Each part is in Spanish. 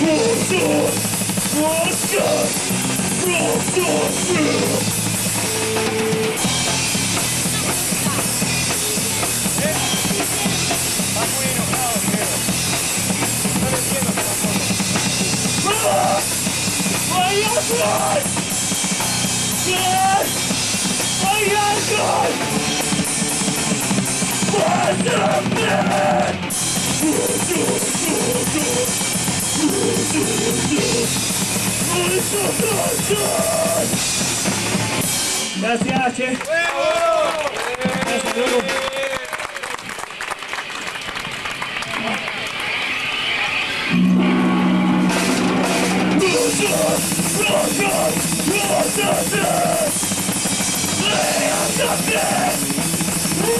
What the man? Gracias, che. Gracias, loco.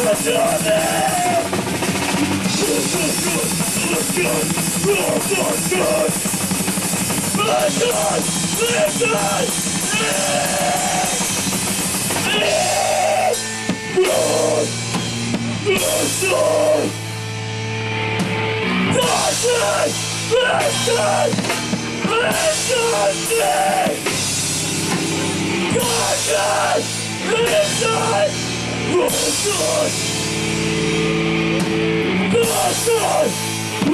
Let's do this! Listen! Listen!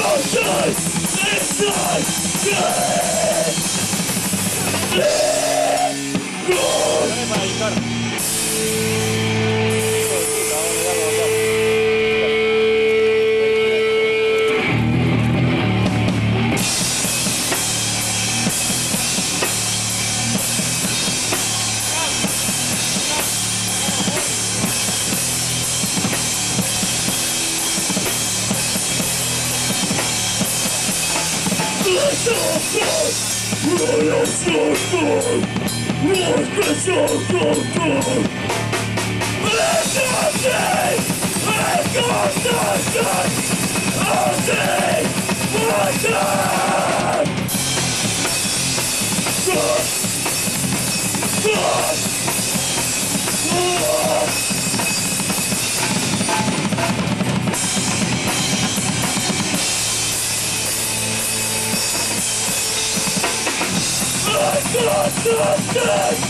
Emotion not Good. go, go, go. let go, let go, let go, let go, Let go, let go, Let's go, let's go, let's go.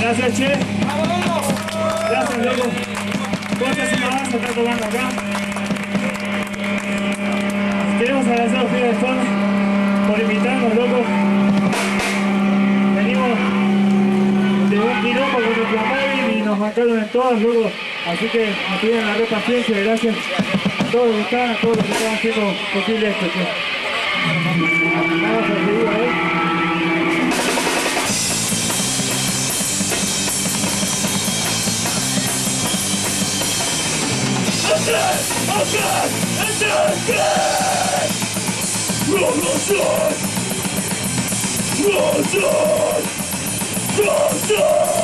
Gracias, Che. Gracias, loco. Cosas y más está tomando acá. Queremos agradecer a ustedes todos por invitarnos, loco. Venimos de un quilombo con nuestro móvil y nos marcaron en todas, loco. Así que nos pidieron la paciencia gracias todos están, a todos los que están haciendo posible esto. ¿sí? Vamos a seguir ahí. Okay, okay, okay. Roll the shot. Roll the shot. Roll.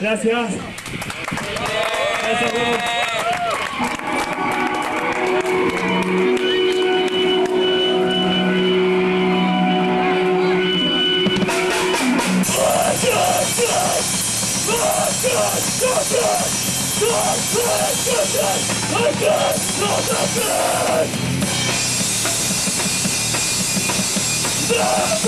Gracias. Gracias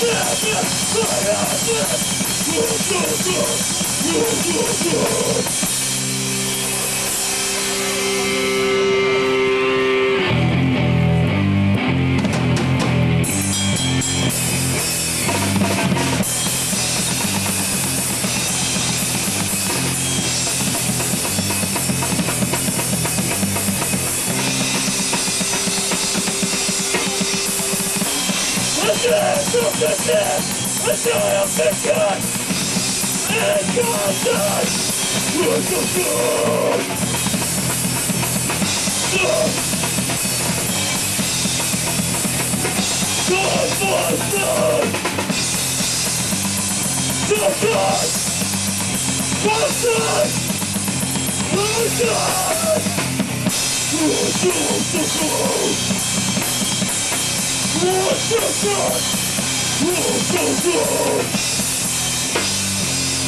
四四四二四四四四四四四四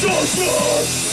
Don't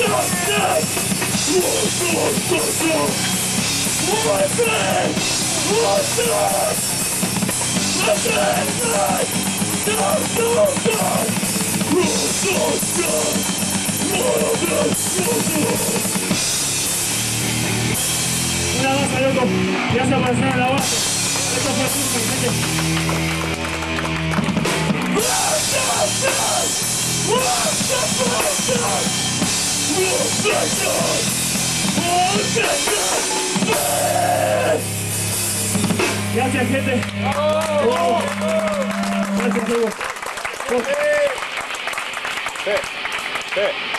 Justice! Una baja, loco. Gracias por hacer la baja. Esto fue super, gente. Gracias, gente. Gracias, Hugo. Es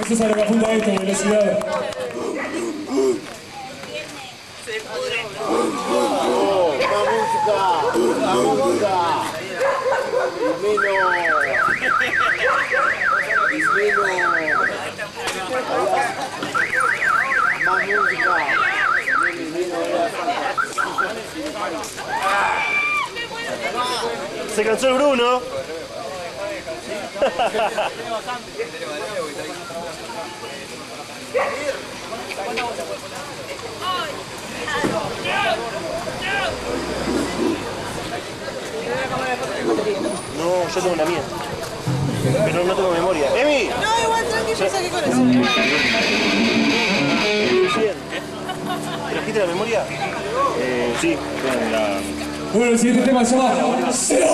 Eso es a lo que apunta esto, velocidad. Más música, música. Se cansó el Bruno. No, yo tengo una mía. Pero no tengo memoria. ¡Emi! No, igual tranqui, yo saqué con eso. ¿Trajiste la memoria? Eh, sí, con la... Bueno, el siguiente tema se llama Silver.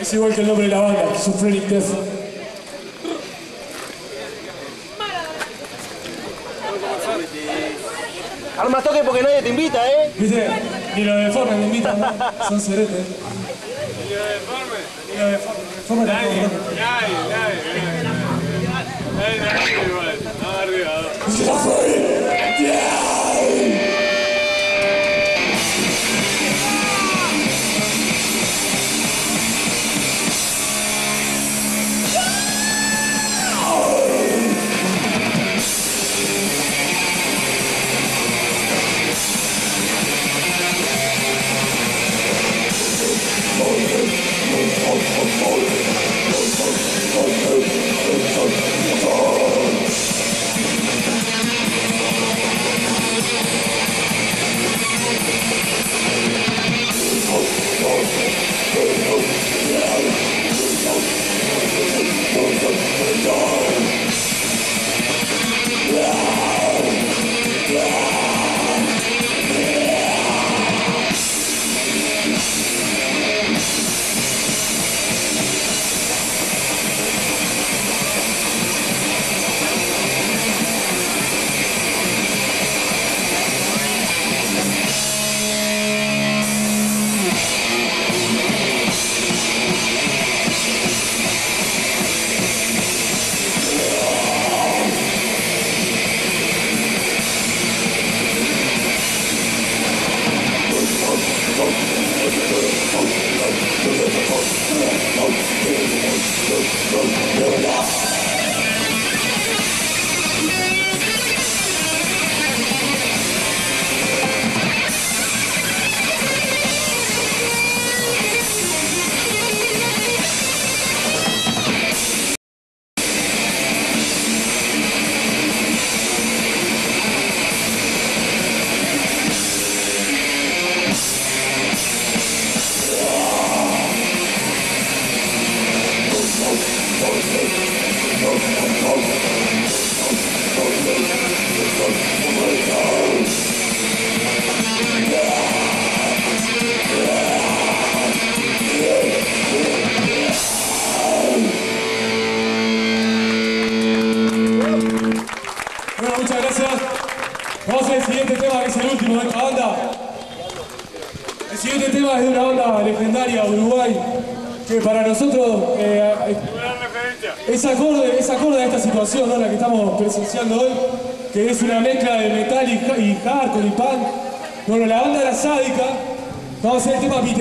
Es igual que el nombre de la banda, Schizophrenic Death. Arma toque porque nadie te invita, ¿eh? ¿Viste? Ni los deformes me invitan, ¿no? Son ceretes. ¿Y los deformes? Ni los deformes. ¿no? Nadie, nadie, nadie. Nadie, nadie igual. Arriba. Death.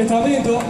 Porque tá vendo?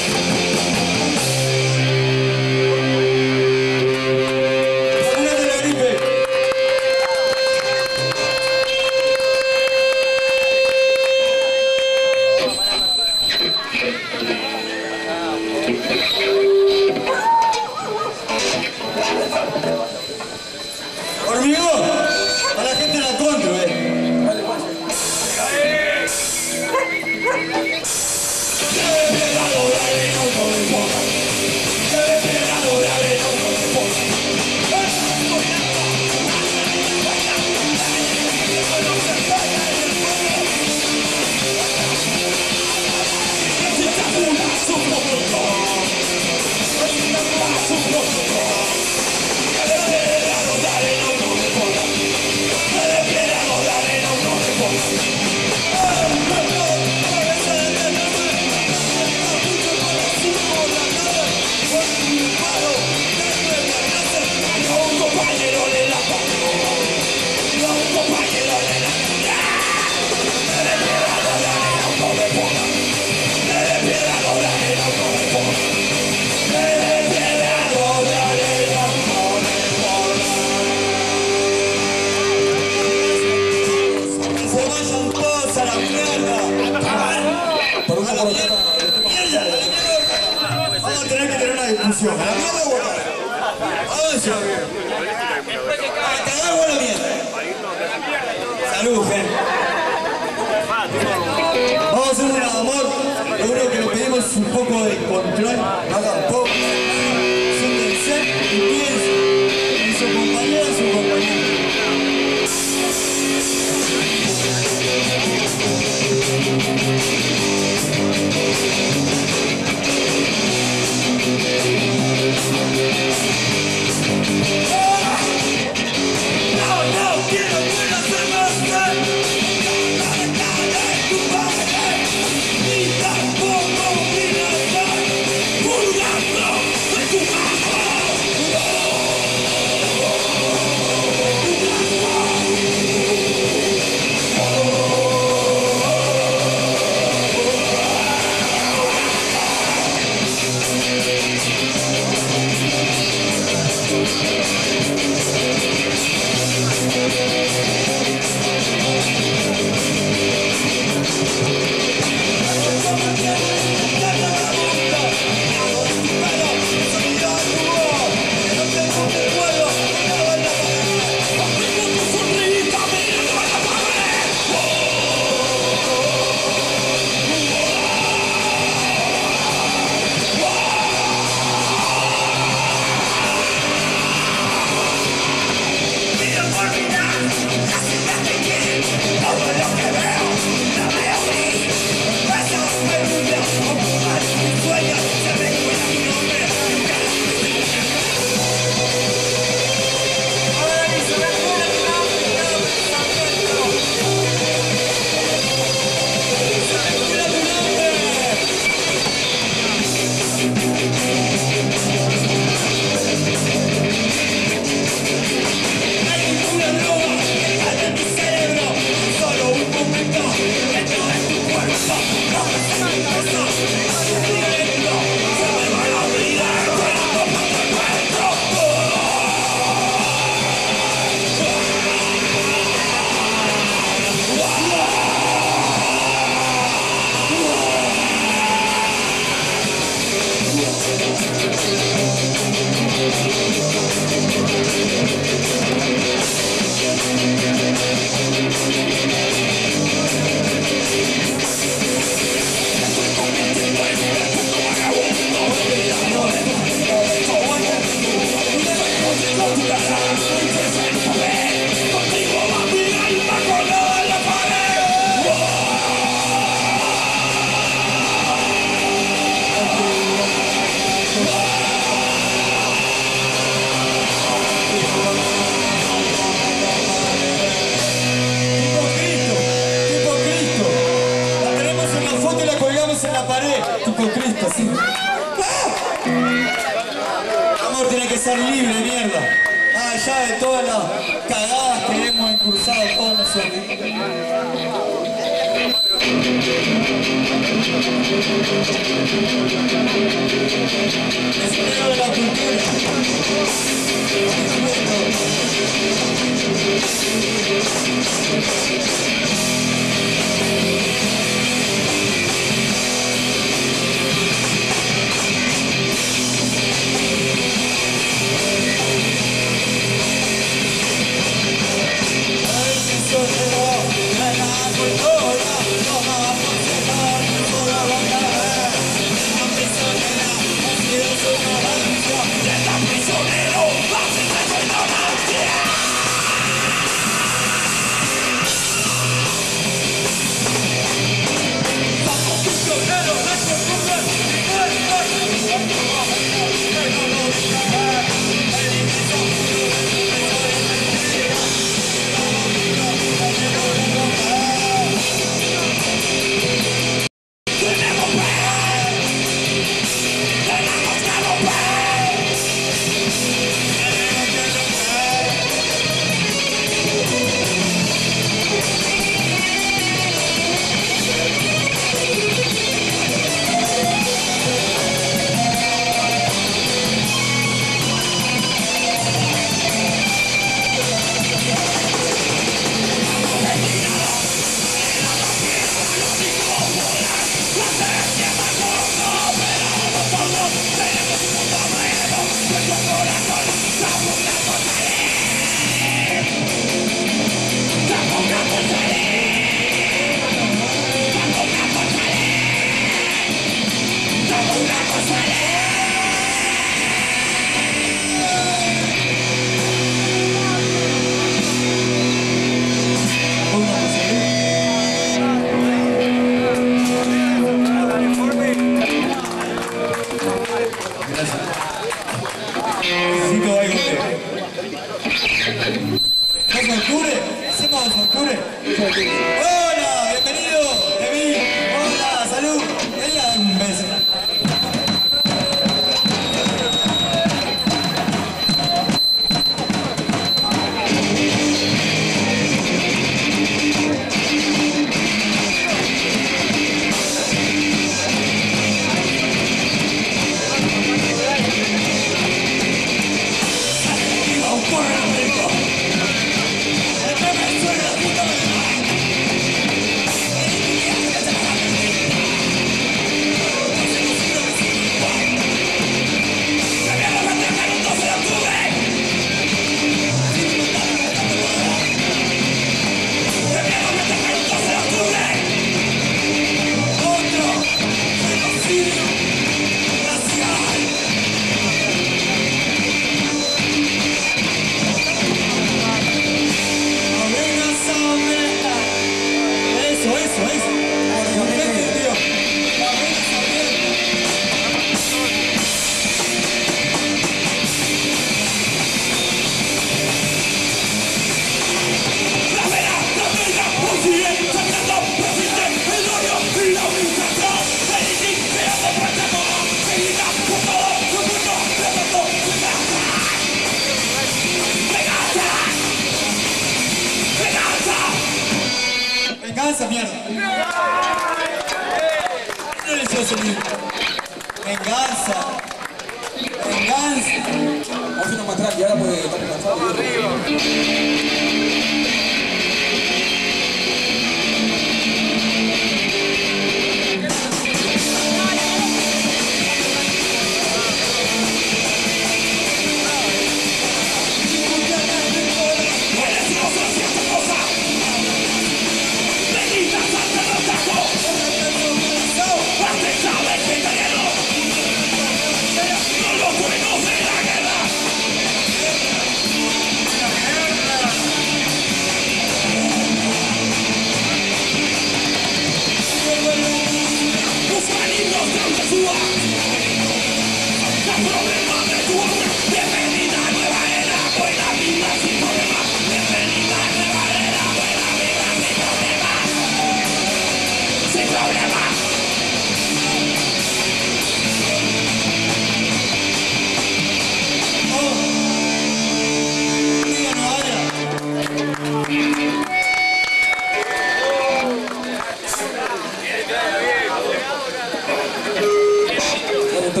A.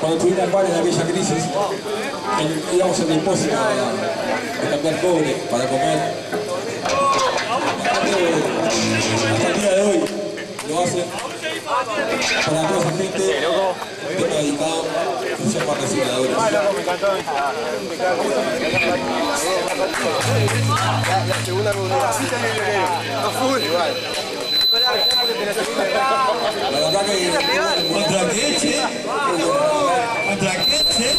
Cuando, en varios en aquella crisis, íbamos en depósito para cambiar cobre, para comer. Hasta el día de hoy lo hacen para toda esa gente que está dedicado que se llama recicladores. La segunda comunidad. No full igual. La verdad que ¿Contra qué, che? ¿Contra qué, che?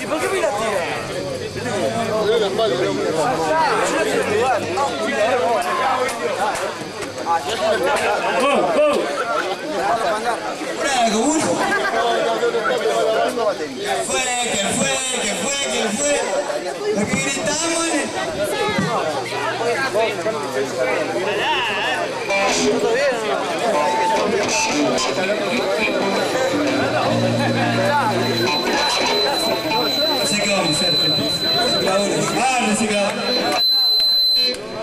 ¿Y por qué me la tira? ¡Oh, oh! Una común. ¿Qué fue? ¿Qué fue? ¿Qué fue? ¿Qué fue? Recicladores, recicladores. Ah, recicladores.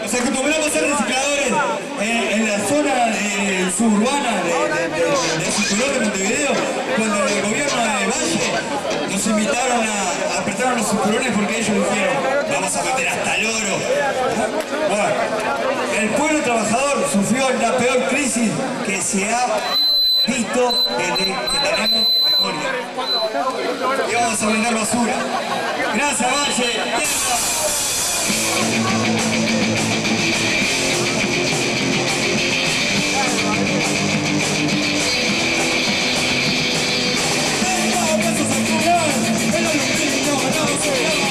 Nos acostumbramos a ser recicladores en, en la zona eh, suburbana de, de, de, Cinturón de Montevideo, cuando el gobierno de Valle nos invitaron a, apretar los cinturones porque ellos dijeron, vamos a meter hasta el oro. Bueno, el pueblo trabajador sufrió la peor crisis que se ha visto desde que tenemos memoria. Y vamos a vender basura. Gracias, Valle. City.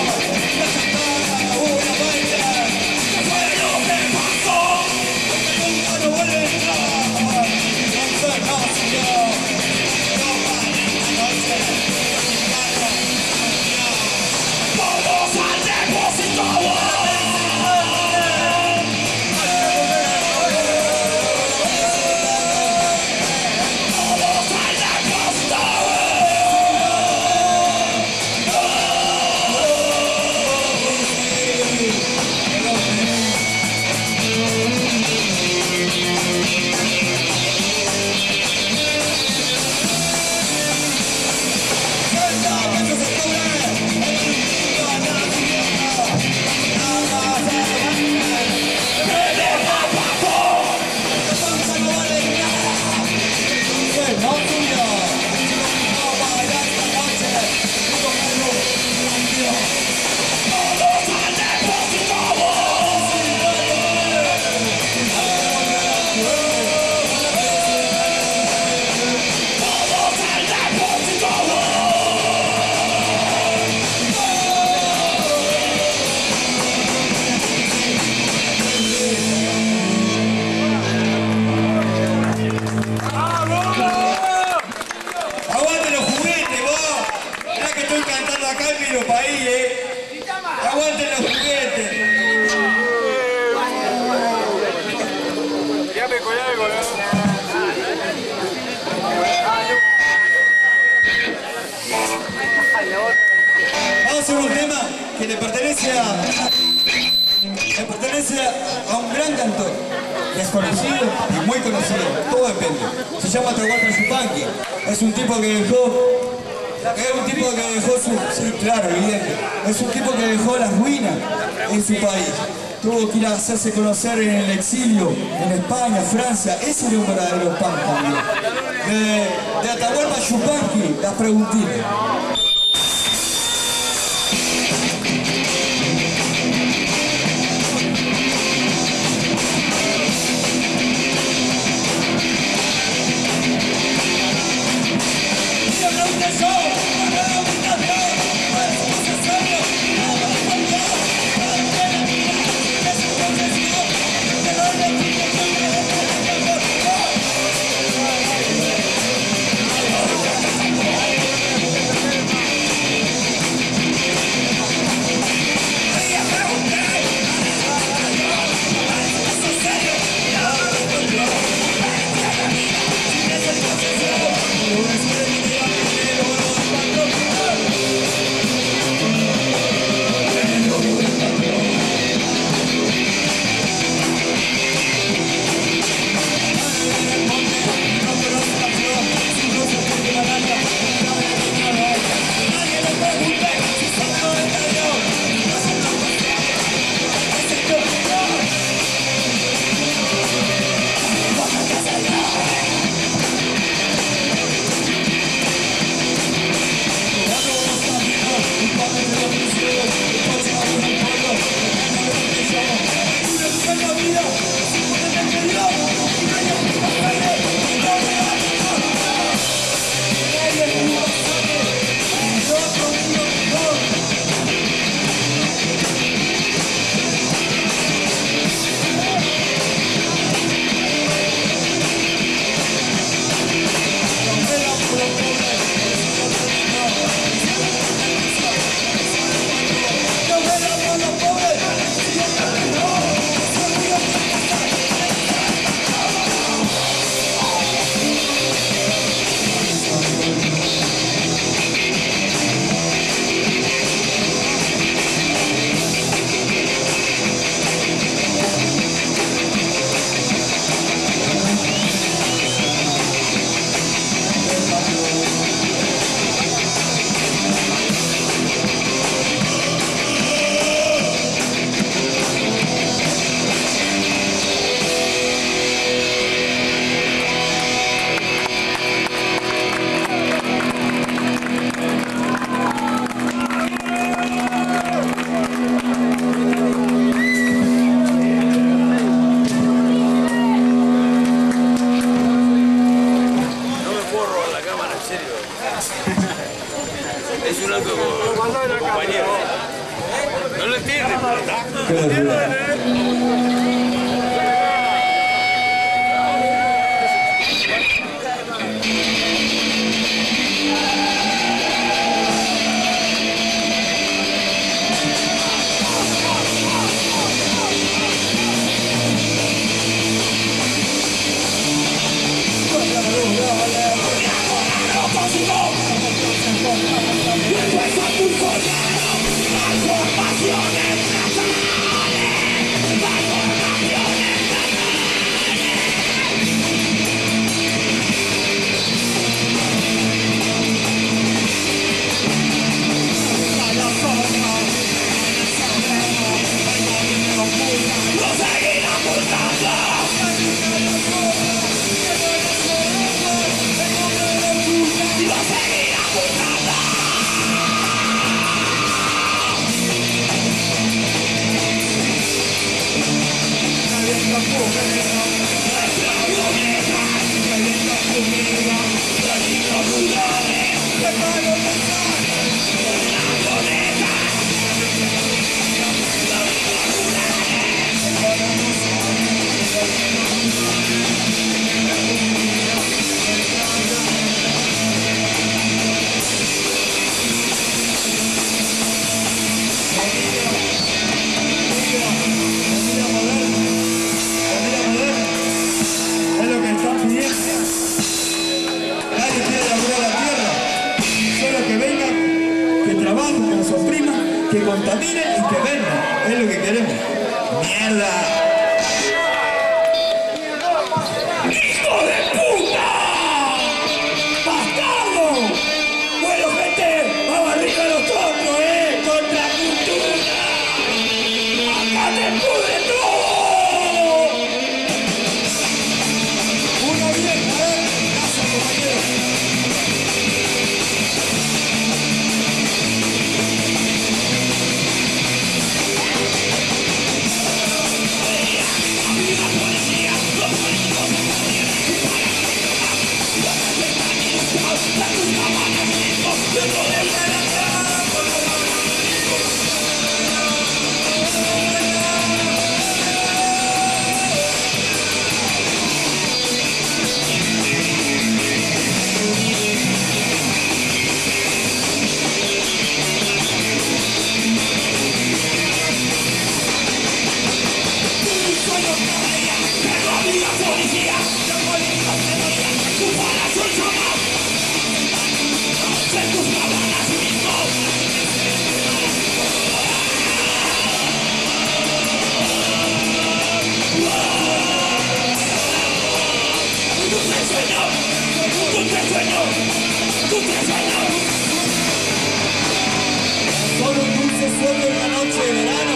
Le pertenece a pertenece a un gran cantor, desconocido y muy conocido, todo depende. Se llama Atahualpa Yupanqui, es un tipo que dejó, es un tipo que dejó su, claro, evidente, es un tipo que dejó las ruinas en su país. Tuvo que ir a hacerse conocer en el exilio, en España, Francia, ese era un verdadero pan también. De, de Atahualpa Yupanqui, las preguntitas. Solo dulce sueño en la noche de verano.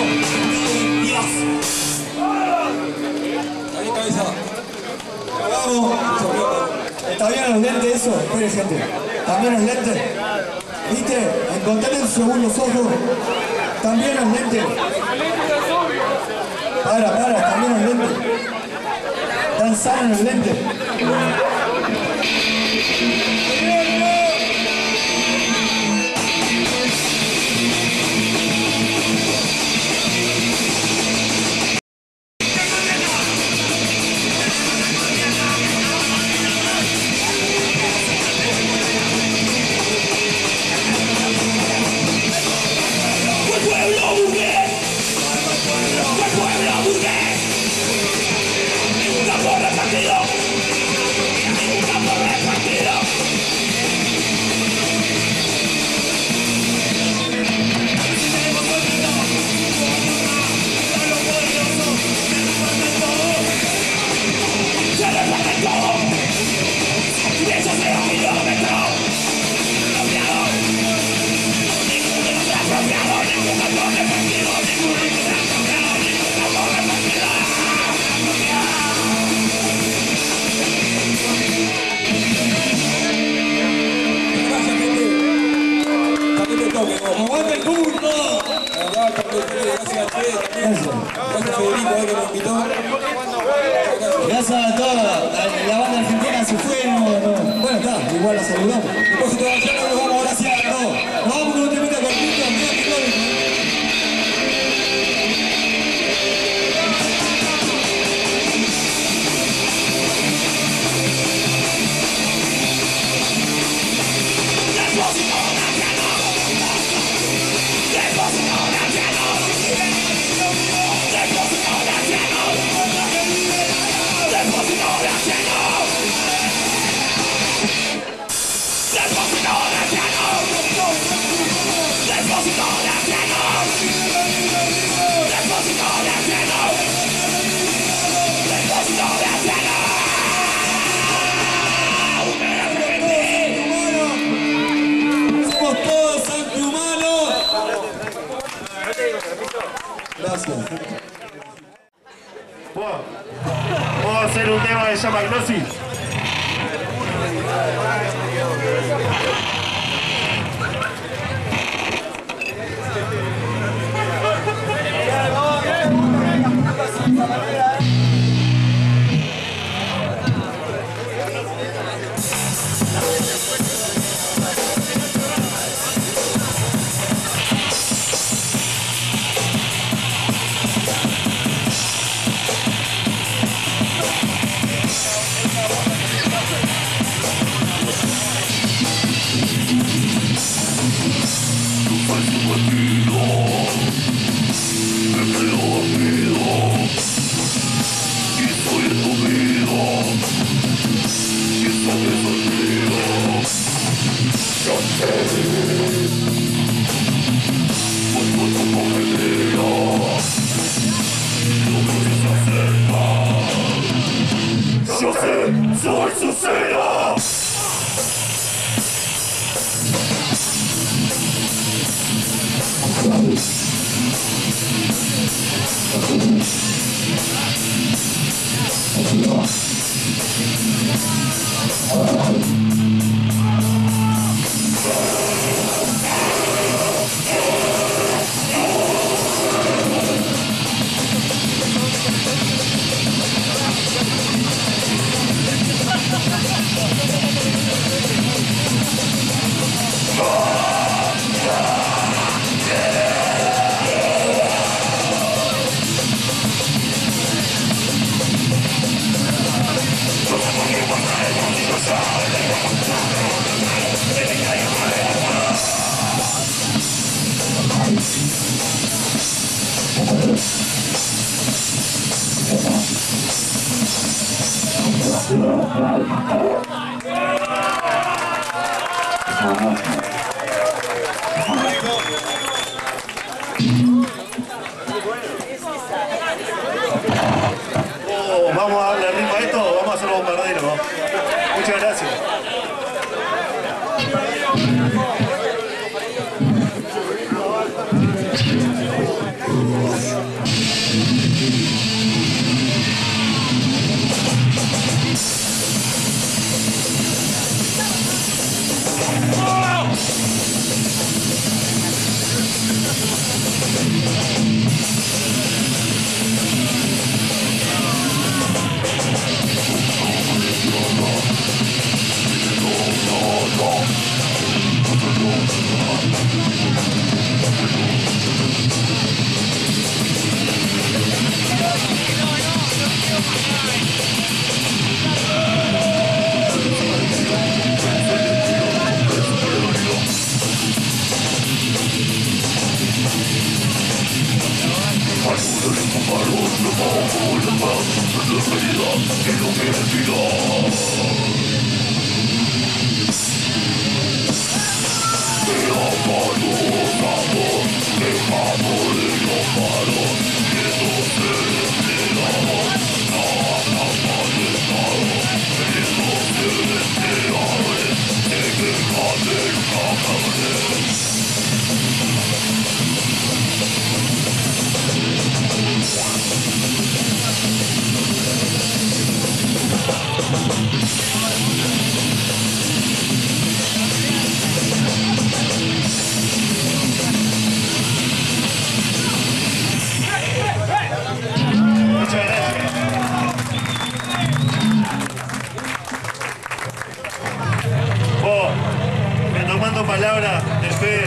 ¡Mi Dios! Ahí cabeza. Vamos. ¿Está bien los lentes eso? Oye, gente. ¿También los lentes? ¿Viste? Encontrarles según los ojos. También los lentes. Para, para, también los lentes. Tan sanos los lentes. Retomando palabras de fe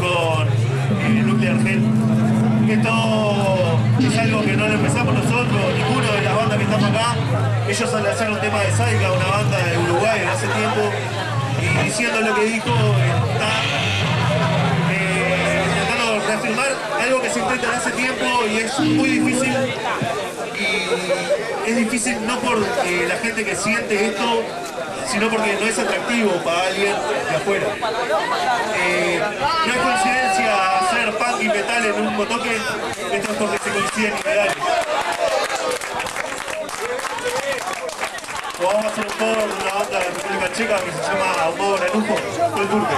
con eh, Nuclear Hell. Esto es algo que no lo empezamos nosotros, ninguno de las bandas que estamos acá. Ellos hacer un tema de Saiga, una banda de Uruguay hace tiempo, y diciendo lo que dijo, está eh, intentando reafirmar algo que se intenta hace tiempo y es muy difícil. Y es difícil no por eh, la gente que siente esto, sino porque no es atractivo para alguien de afuera. Eh, no es coincidencia hacer punk y metal en un motoque, esto es porque se coinciden ideales. O vamos a hacer un cover de una banda de República Checa que se llama Ahumado Granujo, del Turque.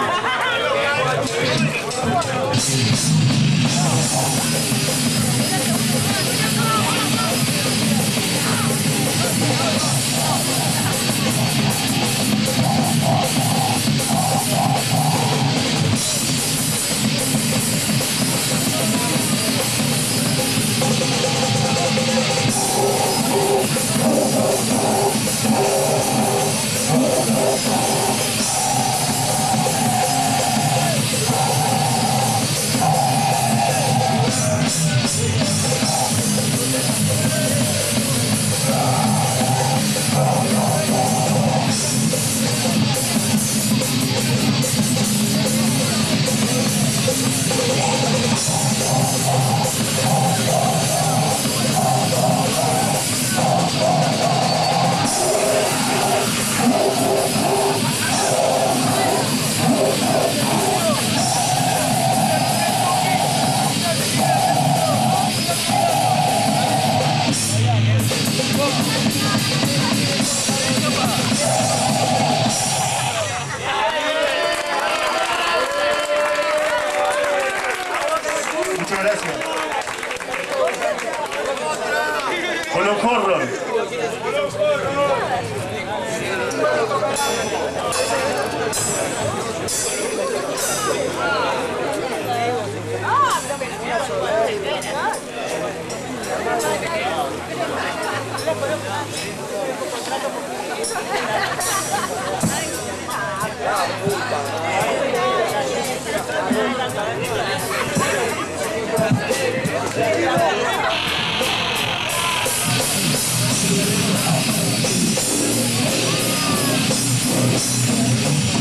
Thank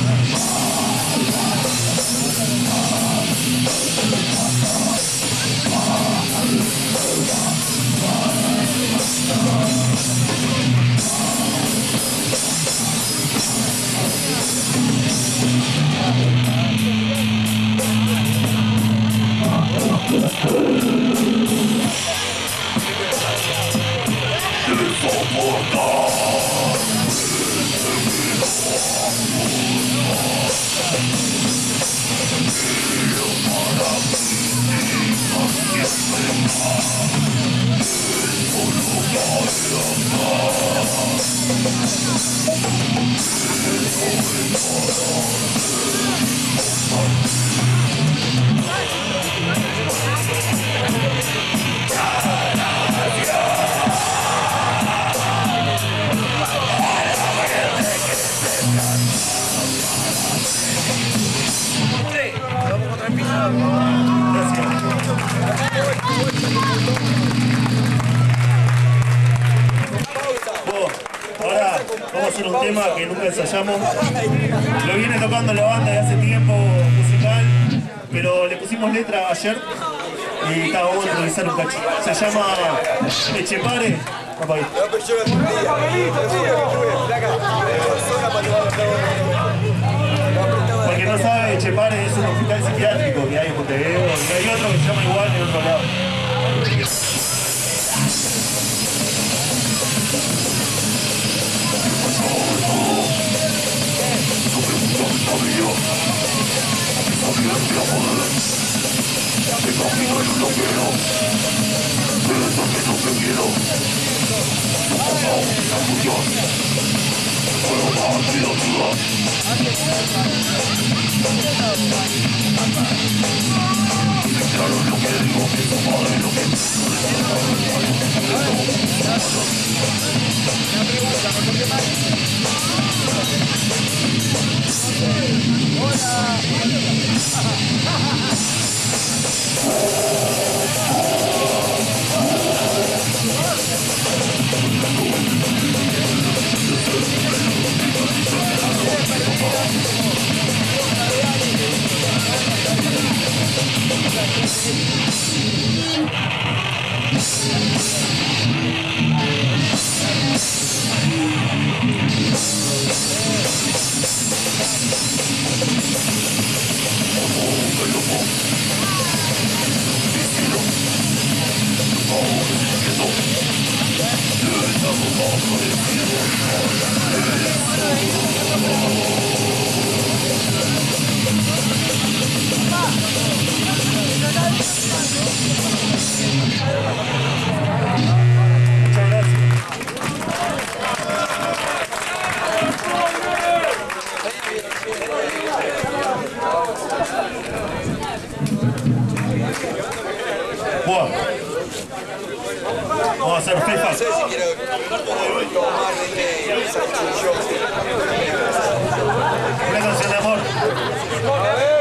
Yes, Lo viene tocando la banda de hace tiempo musical, pero le pusimos letra ayer y está, vamos a improvisar un cacho. Se llama Echepare. Papá, ahí. Porque no sabe, Echepare es un hospital psiquiátrico que hay en Montevideo y hay otro que se llama igual en otro lado. podía. Podía entrar a poder. Te imagino yo no quiero. Pero es que no te quiero. Tu papá o tu tuya. Pero la ansiedad Muchas gracias. Fuck! Boa. Boa, Sérgio, fez fácil. Beleza, Celemor.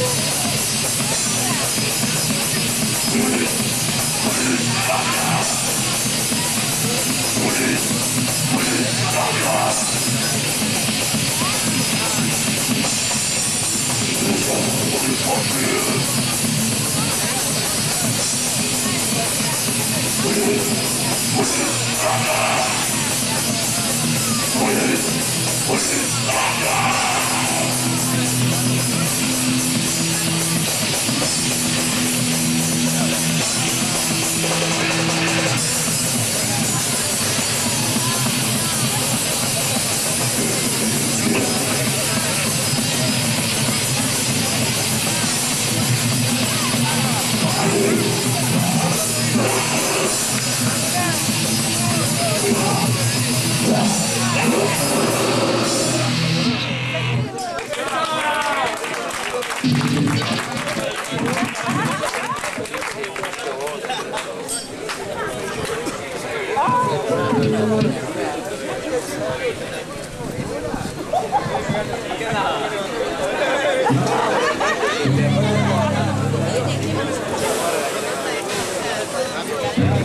Push it, push it, push it,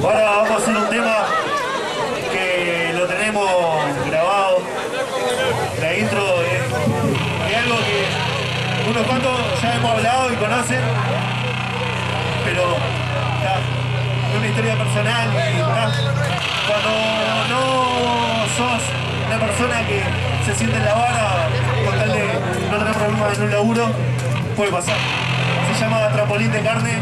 Para, vamos a unos cuantos ya hemos hablado y conocen, pero es una historia personal y cuando no sos una persona que se siente en la vara con tal de no tener problemas en un laburo, puede pasar. Se llama Trampolín de Carne.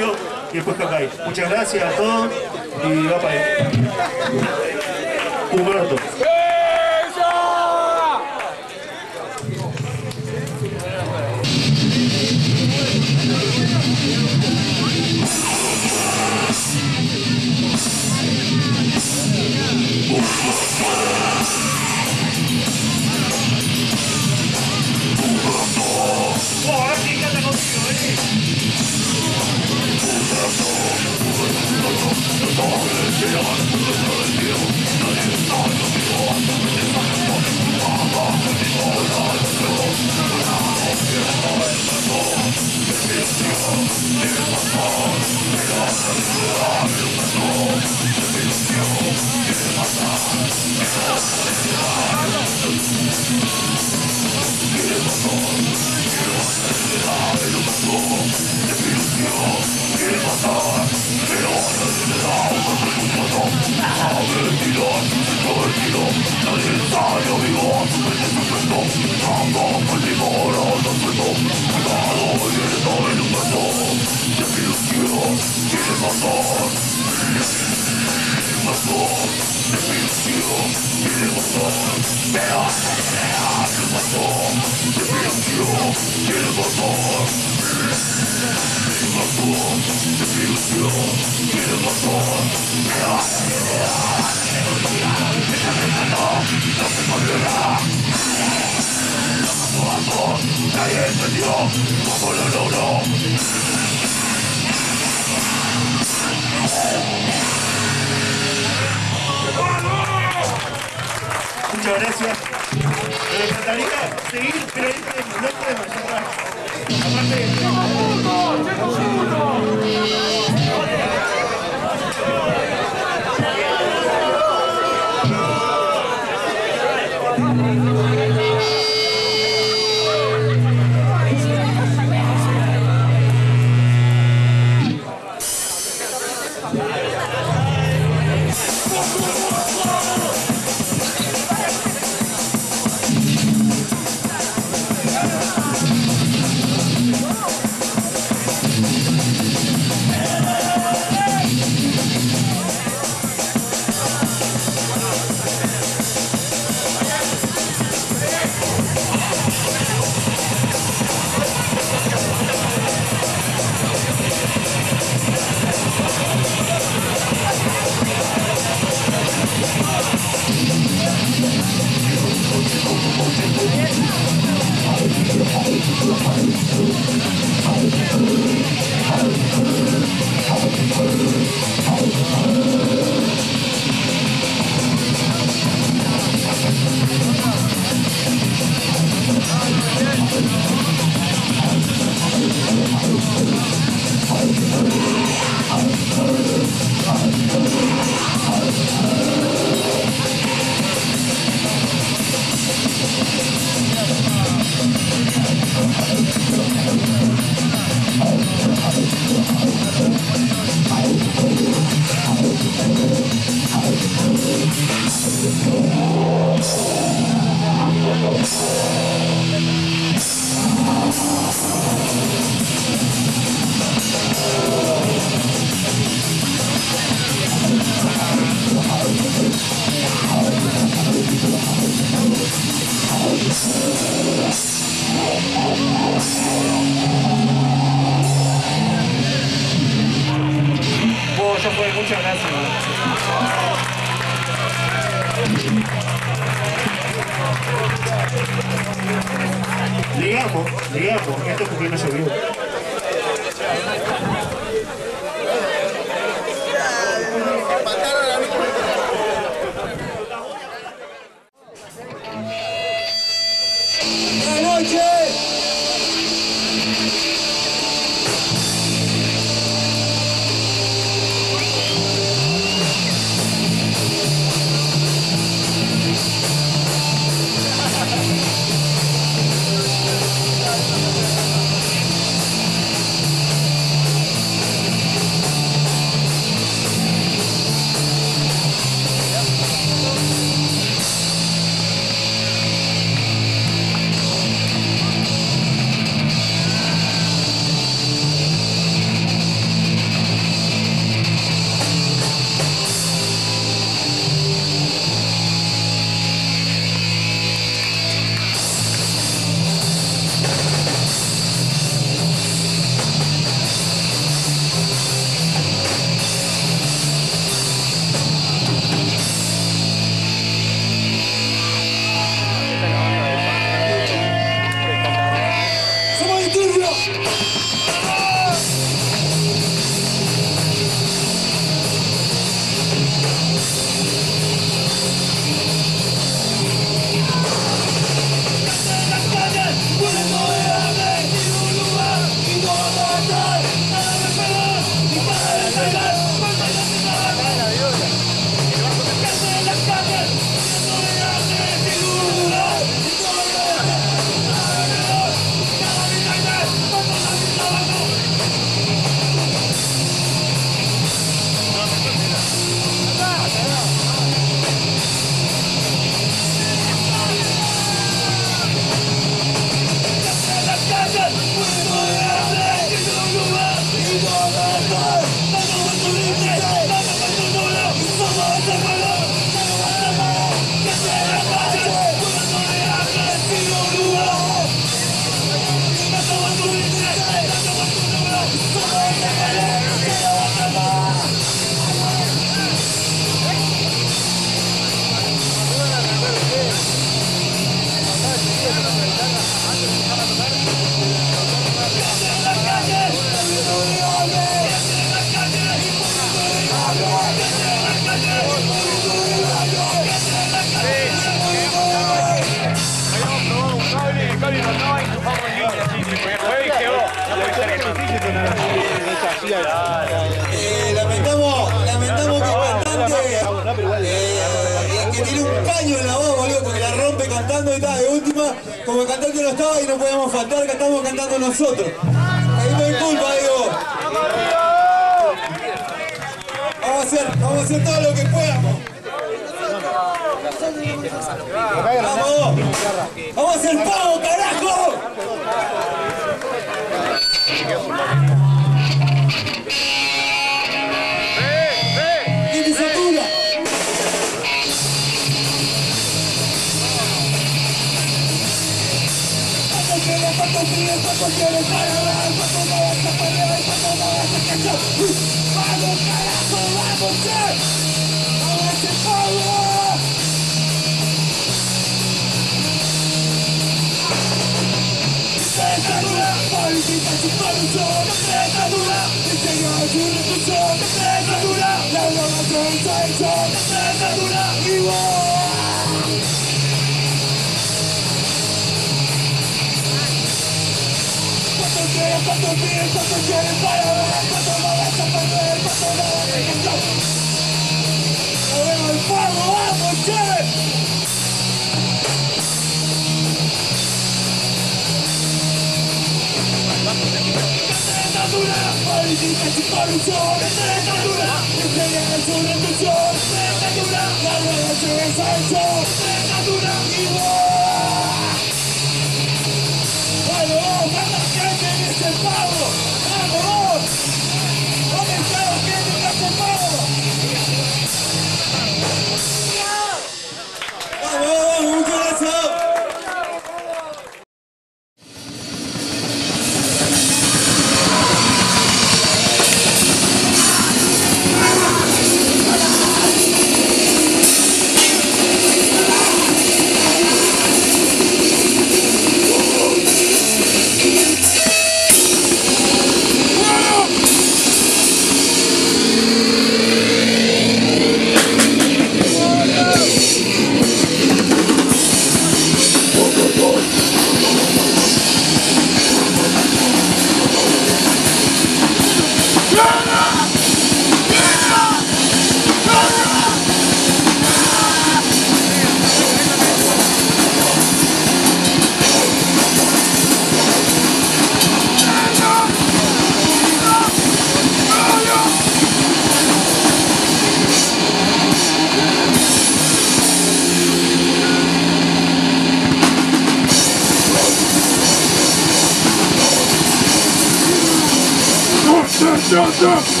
Stop!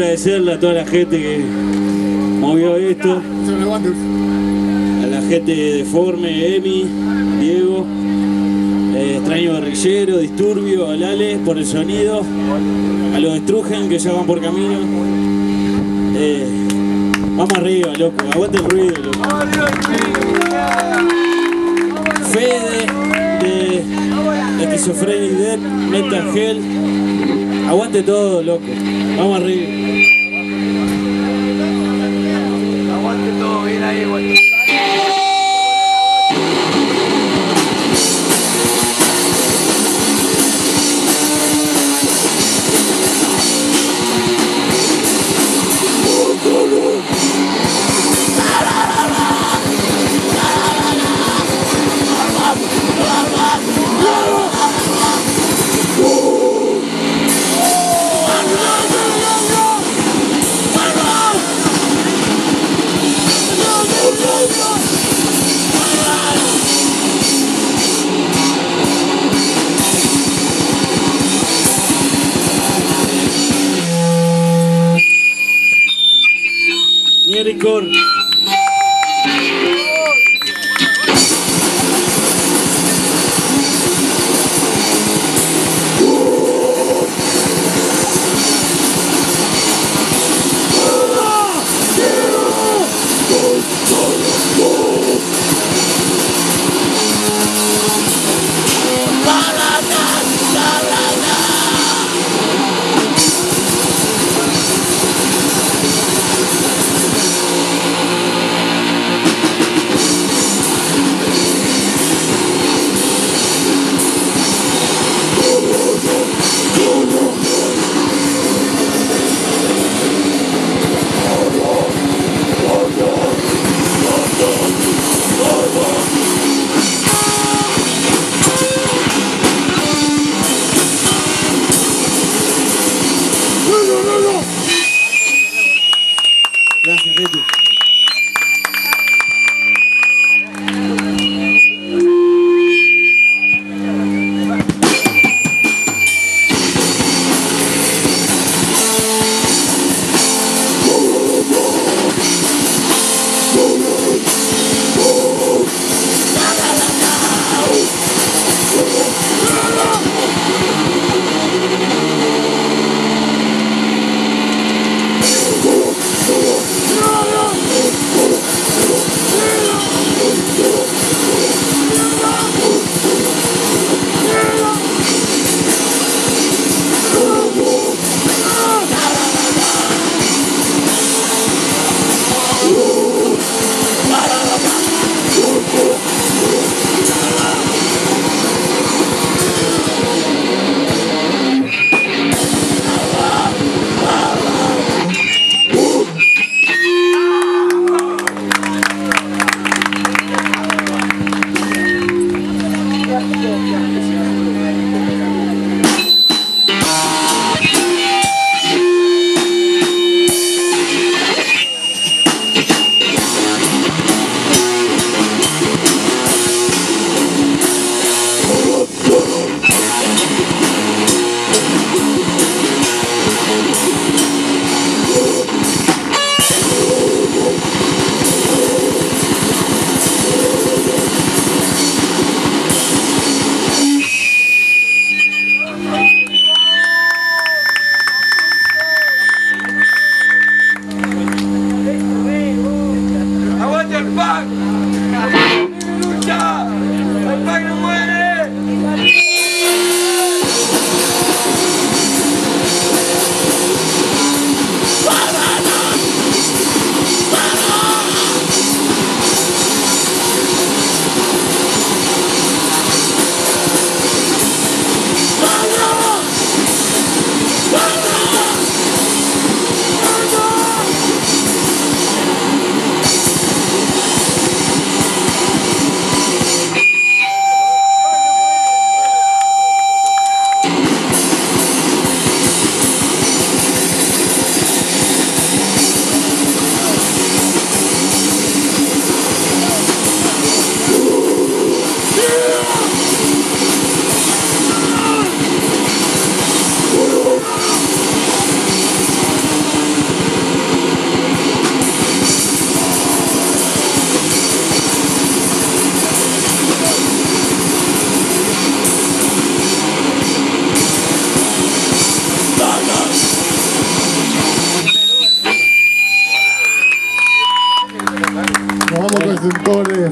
Agradecerle a toda la gente que movió esto. A la gente de Deforme, Emi, Diego, eh, Extraño Guerrillero, Disturbio, a Lale por el sonido, a los Strugen que ya van por camino. Eh, vamos arriba, loco, aguante el ruido, loco. Fede de Schizophrenic Dead, Metal Hell. Aguante todo, loco. Vamos arriba.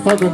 Father,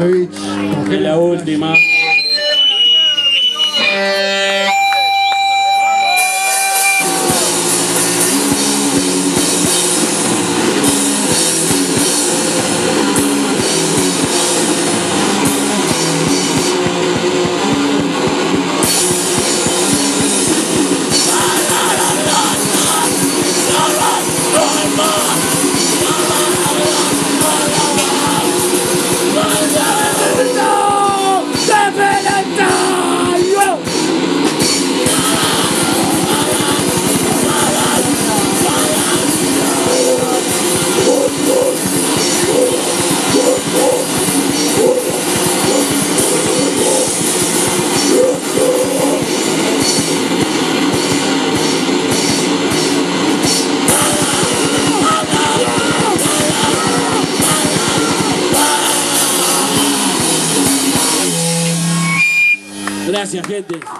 did this.